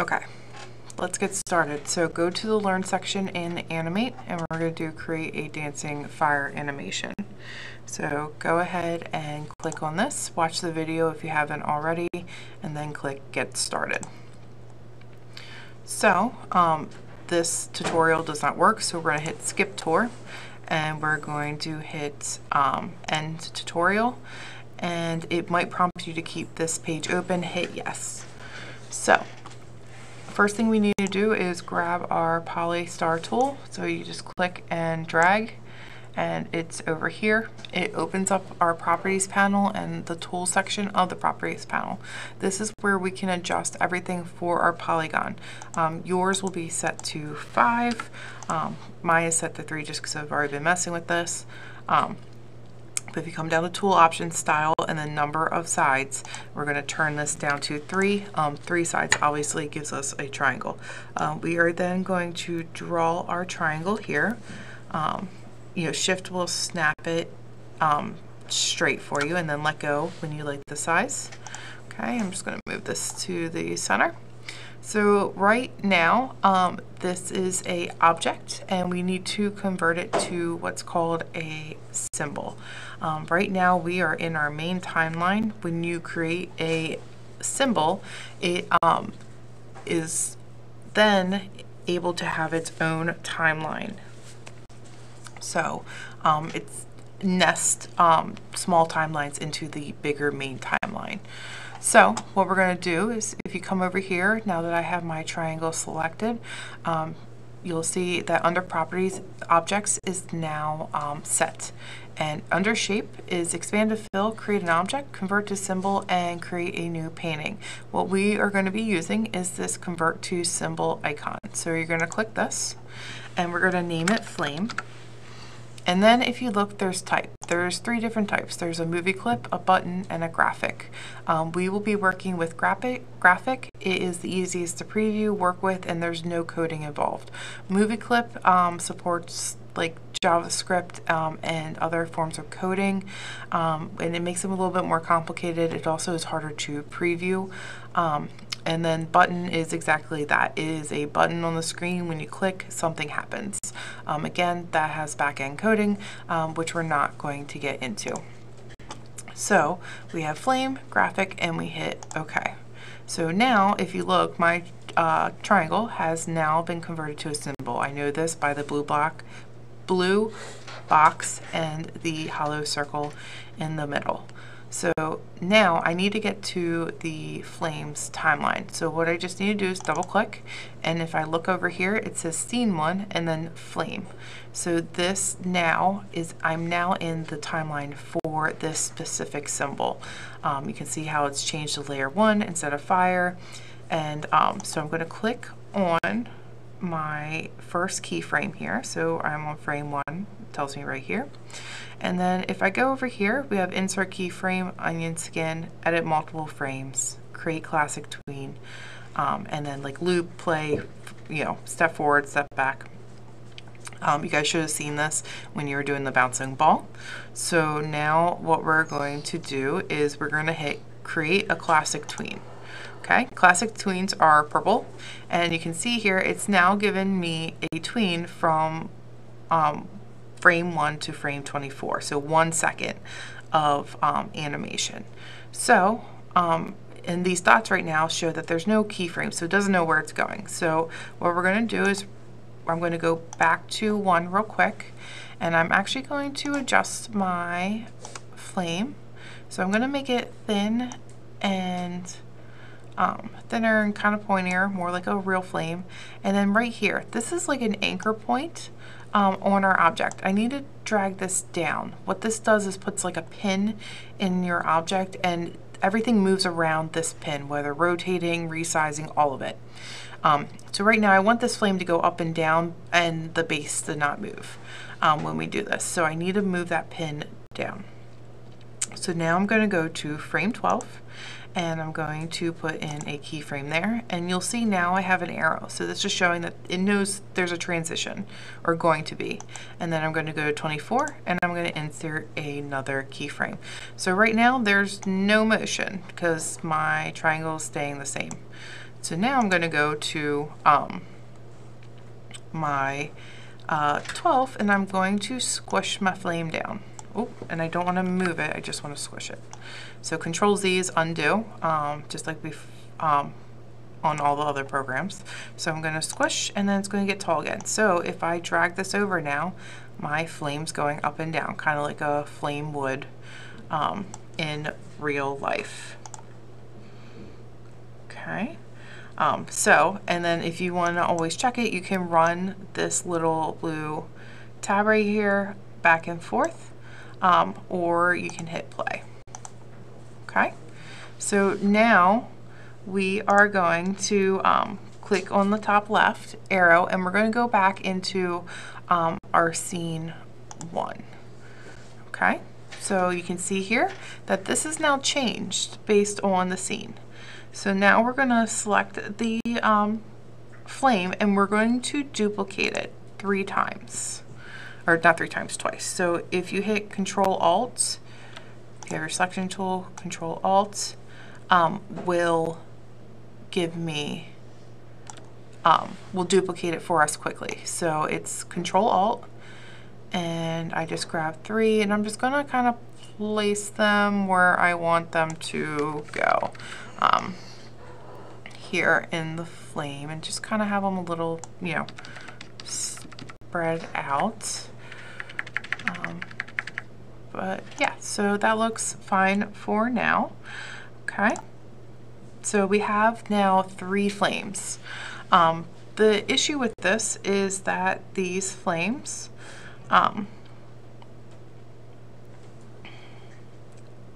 Okay, let's get started. So go to the Learn section in Animate, and we're going to do Create a Dancing Fire Animation. So go ahead and click on this, watch the video if you haven't already, and then click Get Started. So um, this tutorial does not work, so we're going to hit Skip Tour, and we're going to hit um, End Tutorial, and it might prompt you to keep this page open, hit Yes. So first thing we need to do is grab our Polystar tool. So you just click and drag and it's over here. It opens up our properties panel and the tool section of the properties panel. This is where we can adjust everything for our polygon. Um, yours will be set to five. Um, mine is set to three just because I've already been messing with this. Um, but if you come down to tool options, style, and the number of sides, we're going to turn this down to three. Um, three sides obviously gives us a triangle. Um, we are then going to draw our triangle here. Um, you know, shift will snap it um, straight for you and then let go when you like the size. Okay, I'm just going to move this to the center. So right now, um, this is a object and we need to convert it to what's called a symbol. Um, right now we are in our main timeline. When you create a symbol, it um, is then able to have its own timeline. So um, it's nest um, small timelines into the bigger main timeline. So what we're going to do is if you come over here, now that I have my triangle selected, um, you'll see that under properties, objects is now um, set. And under shape is expand to fill, create an object, convert to symbol, and create a new painting. What we are going to be using is this convert to symbol icon. So you're going to click this and we're going to name it flame. And then if you look, there's type. There's three different types. There's a movie clip, a button, and a graphic. Um, we will be working with graphic. Graphic it is the easiest to preview, work with, and there's no coding involved. Movie clip um, supports like JavaScript um, and other forms of coding, um, and it makes them a little bit more complicated. It also is harder to preview. Um, and then button is exactly that. It is a button on the screen. When you click, something happens. Um, again, that has back-end coding, um, which we're not going to get into. So we have flame, graphic, and we hit OK. So now, if you look, my uh, triangle has now been converted to a symbol. I know this by the blue block, blue box and the hollow circle in the middle. So now I need to get to the flames timeline. So what I just need to do is double click and if I look over here it says scene one and then flame. So this now is I'm now in the timeline for this specific symbol. Um, you can see how it's changed to layer one instead of fire and um, so I'm going to click on my first keyframe here. So I'm on frame one, tells me right here. And then if I go over here, we have insert keyframe, onion skin, edit multiple frames, create classic tween, um, and then like loop, play, you know, step forward, step back. Um, you guys should have seen this when you were doing the bouncing ball. So now what we're going to do is we're going to hit create a classic tween. Okay, classic tweens are purple and you can see here it's now given me a tween from um, frame 1 to frame 24, so one second of um, animation. So, um, and these dots right now show that there's no keyframe, so it doesn't know where it's going. So what we're going to do is I'm going to go back to 1 real quick, and I'm actually going to adjust my flame. So I'm going to make it thin and um, thinner and kind of pointier, more like a real flame. And then right here, this is like an anchor point um, on our object. I need to drag this down. What this does is puts like a pin in your object and everything moves around this pin, whether rotating, resizing, all of it. Um, so right now I want this flame to go up and down and the base to not move um, when we do this. So I need to move that pin down. So now I'm going to go to frame 12 and I'm going to put in a keyframe there. And you'll see now I have an arrow. So this is showing that it knows there's a transition or going to be. And then I'm going to go to 24 and I'm going to insert another keyframe. So right now there's no motion because my triangle is staying the same. So now I'm going to go to um, my uh, 12 and I'm going to squish my flame down. Oh, and I don't want to move it, I just want to squish it. So Control Z is undo, um, just like we um, on all the other programs. So I'm going to squish and then it's going to get tall again. So if I drag this over now, my flame's going up and down, kind of like a flame would um, in real life. Okay. Um, so, and then if you want to always check it, you can run this little blue tab right here back and forth, um, or you can hit play. Okay. So now we are going to um, click on the top left arrow and we're going to go back into um, our scene one. Okay, so you can see here that this is now changed based on the scene. So now we're going to select the um, flame and we're going to duplicate it three times or not three times twice. So if you hit control alt, if your selection tool, control alt, um, will give me, um, will duplicate it for us quickly. So it's Control Alt, and I just grab three, and I'm just gonna kind of place them where I want them to go. Um, here in the flame, and just kind of have them a little, you know, spread out. Um, but yeah, so that looks fine for now. Okay. So we have now three flames. Um, the issue with this is that these flames um,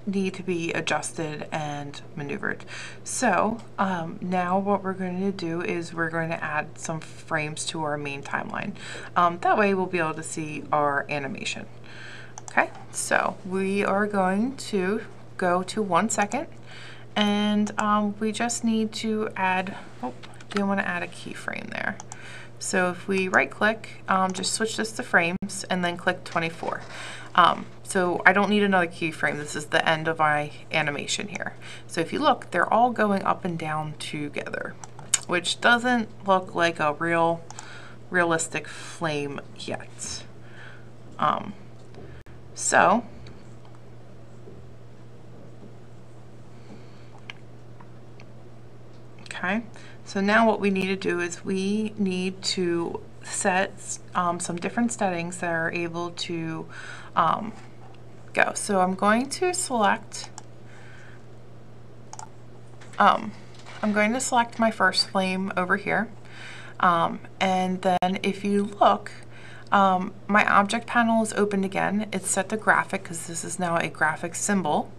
need to be adjusted and maneuvered. So um, now what we're going to do is we're going to add some frames to our main timeline. Um, that way we'll be able to see our animation. So we are going to go to one second and um, we just need to add, oh, do want to add a keyframe there. So if we right click, um, just switch this to frames and then click 24. Um, so I don't need another keyframe. This is the end of my animation here. So if you look, they're all going up and down together, which doesn't look like a real realistic flame yet. So Okay, so now what we need to do is we need to set um, some different settings that are able to um, go. So I'm going to select, um, I'm going to select my first flame over here. Um, and then if you look, um, my object panel is opened again. It's set to graphic because this is now a graphic symbol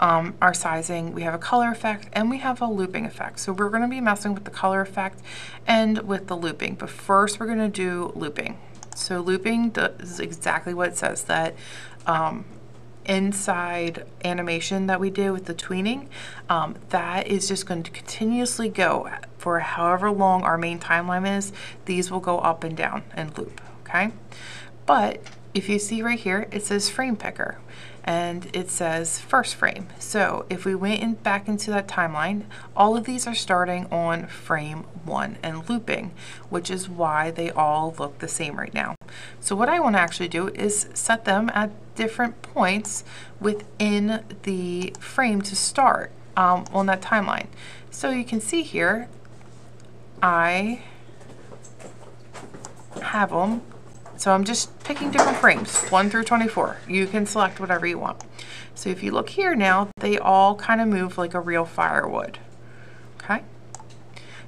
um, our sizing, we have a color effect, and we have a looping effect. So we're going to be messing with the color effect and with the looping. But first we're going to do looping. So looping does exactly what it says, that um, inside animation that we did with the tweening, um, that is just going to continuously go for however long our main timeline is. These will go up and down and loop, okay? But if you see right here, it says frame picker and it says first frame. So if we went in back into that timeline, all of these are starting on frame one and looping, which is why they all look the same right now. So what I want to actually do is set them at different points within the frame to start um, on that timeline. So you can see here, I have them so I'm just picking different frames, 1 through 24. You can select whatever you want. So if you look here now, they all kind of move like a real firewood. Okay.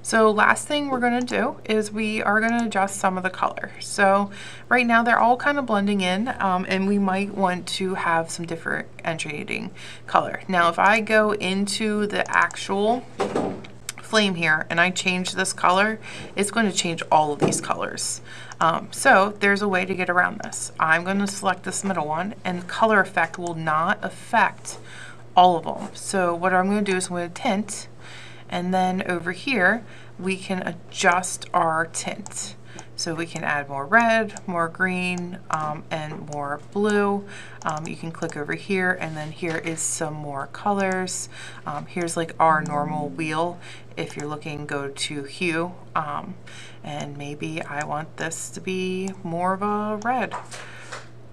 So last thing we're going to do is we are going to adjust some of the color. So right now they're all kind of blending in um, and we might want to have some differentiating color. Now if I go into the actual flame here and I change this color, it's going to change all of these colors. Um, so there's a way to get around this. I'm going to select this middle one and color effect will not affect all of them. So what I'm going to do is I'm going to tint and then over here we can adjust our tint. So we can add more red, more green, um, and more blue. Um, you can click over here and then here is some more colors. Um, here's like our normal wheel. If you're looking, go to hue. Um, and maybe I want this to be more of a red.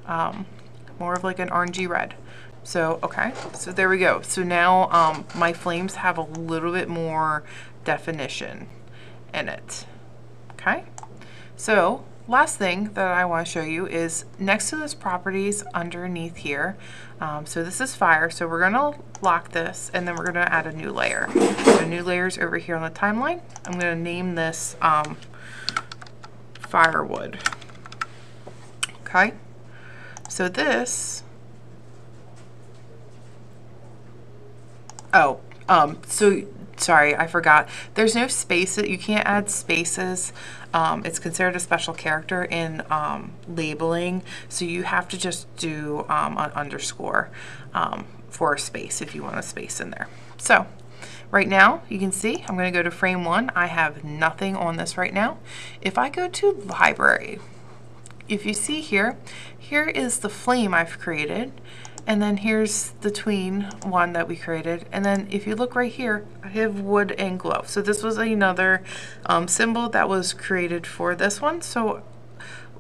Um, more of like an orangey red. So, okay, so there we go. So now um, my flames have a little bit more definition in it. Okay, so last thing that I want to show you is next to this properties underneath here. Um, so this is fire, so we're gonna lock this and then we're gonna add a new layer. So new layers over here on the timeline. I'm gonna name this um, firewood. Okay, so this, oh, um, so sorry, I forgot. There's no spaces. You can't add spaces. Um, it's considered a special character in um, labeling, so you have to just do um, an underscore um, for a space if you want a space in there. So right now, you can see I'm going to go to frame one. I have nothing on this right now. If I go to library, if you see here, here is the flame I've created and then here's the tween one that we created. And then if you look right here, I have wood and glow. So this was another um, symbol that was created for this one. So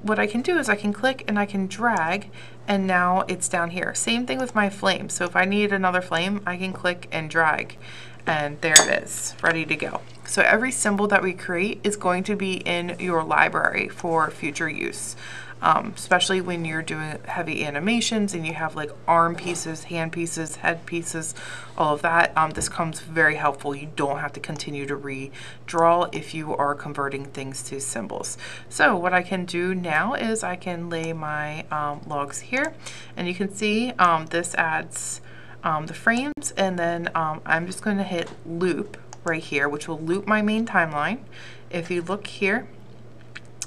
what I can do is I can click and I can drag and now it's down here. Same thing with my flame. So if I need another flame, I can click and drag and there it is, ready to go. So every symbol that we create is going to be in your library for future use um, especially when you're doing heavy animations and you have like arm pieces, hand pieces, head pieces, all of that. Um, this comes very helpful. You don't have to continue to redraw if you are converting things to symbols. So what I can do now is I can lay my um, logs here and you can see um, this adds um, the frames and then um, I'm just going to hit loop right here which will loop my main timeline. If you look here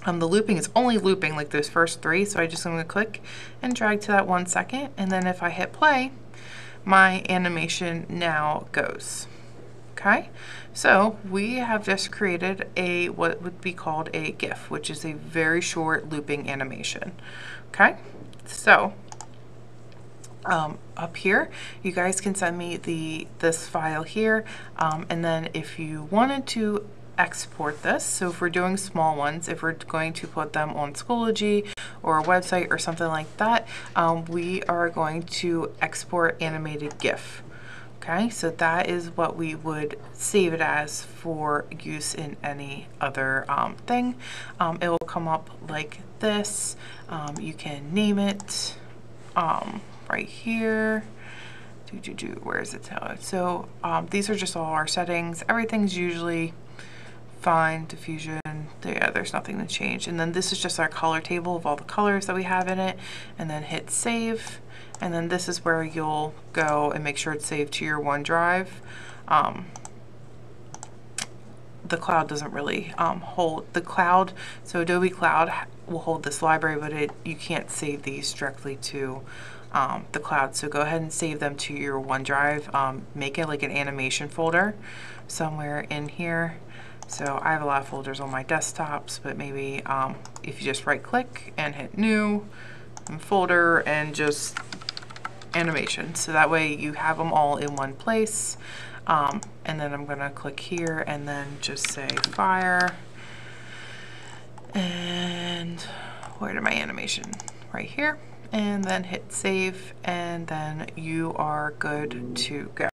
um, the looping is only looping like those first three, so I just going to click and drag to that one second, and then if I hit play, my animation now goes. Okay, so we have just created a what would be called a GIF, which is a very short looping animation. Okay, so um, up here you guys can send me the this file here um, and then if you wanted to export this. So if we're doing small ones, if we're going to put them on Schoology or a website or something like that, um, we are going to export animated GIF. Okay, so that is what we would save it as for use in any other um, thing. Um, it will come up like this. Um, you can name it um, right here. Do, do, do, where is it? So um, these are just all our settings. Everything's usually fine, diffusion, yeah, there's nothing to change. And then this is just our color table of all the colors that we have in it, and then hit save. And then this is where you'll go and make sure it's saved to your OneDrive. Um, the cloud doesn't really um, hold the cloud, so Adobe Cloud will hold this library, but it you can't save these directly to um, the cloud. So go ahead and save them to your OneDrive. Um, make it like an animation folder somewhere in here. So I have a lot of folders on my desktops, but maybe um, if you just right click and hit new and folder and just animation. So that way you have them all in one place. Um, and then I'm gonna click here and then just say fire. And where did my animation? Right here. And then hit save and then you are good to go.